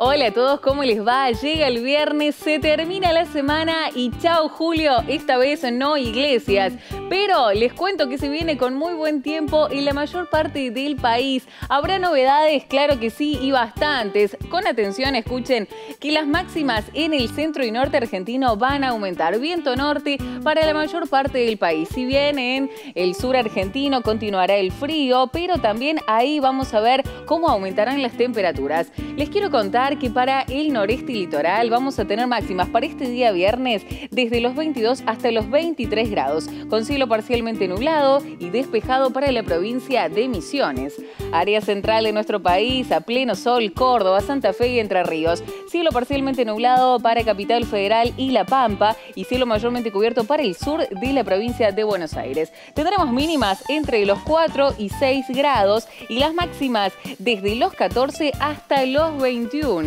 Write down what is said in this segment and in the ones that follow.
Hola a todos, ¿cómo les va? Llega el viernes, se termina la semana y chao Julio, esta vez no iglesias. Pero les cuento que se viene con muy buen tiempo en la mayor parte del país. ¿Habrá novedades? Claro que sí, y bastantes. Con atención, escuchen que las máximas en el centro y norte argentino van a aumentar. Viento norte para la mayor parte del país. Si bien en el sur argentino continuará el frío, pero también ahí vamos a ver cómo aumentarán las temperaturas. Les quiero contar que para el noreste y litoral vamos a tener máximas para este día viernes desde los 22 hasta los 23 grados, con cielo parcialmente nublado y despejado para la provincia de Misiones. Área central de nuestro país, a pleno sol, Córdoba, Santa Fe y Entre Ríos. Cielo parcialmente nublado para Capital Federal y La Pampa y cielo mayormente cubierto para el sur de la provincia de Buenos Aires. Tendremos mínimas entre los 4 y 6 grados y las máximas desde los 14 hasta los 21.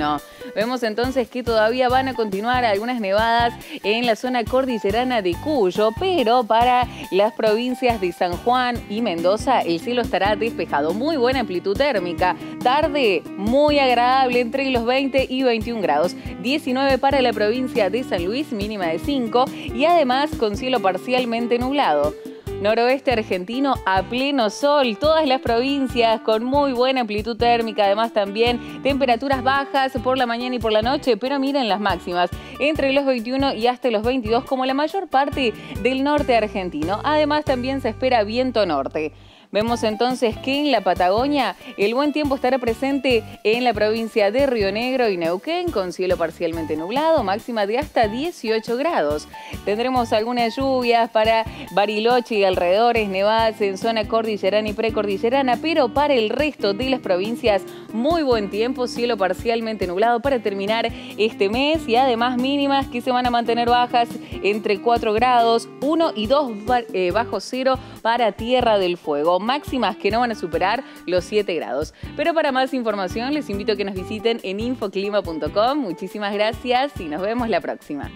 Vemos entonces que todavía van a continuar algunas nevadas en la zona cordillerana de Cuyo, pero para las provincias de San Juan y Mendoza el cielo estará despejado. Muy buena amplitud térmica. Tarde muy agradable entre los 20 y 21 grados. 19 para la provincia de San Luis, mínima de 5 y además con cielo parcialmente nublado. Noroeste argentino a pleno sol, todas las provincias con muy buena amplitud térmica, además también temperaturas bajas por la mañana y por la noche, pero miren las máximas, entre los 21 y hasta los 22 como la mayor parte del norte argentino. Además también se espera viento norte. Vemos entonces que en la Patagonia el buen tiempo estará presente en la provincia de Río Negro y Neuquén con cielo parcialmente nublado, máxima de hasta 18 grados. Tendremos algunas lluvias para Bariloche y alrededores, nevadas en zona cordillerana y precordillerana, pero para el resto de las provincias muy buen tiempo, cielo parcialmente nublado para terminar este mes y además mínimas que se van a mantener bajas entre 4 grados, 1 y 2 eh, bajo cero para Tierra del Fuego máximas que no van a superar los 7 grados. Pero para más información les invito a que nos visiten en infoclima.com. Muchísimas gracias y nos vemos la próxima.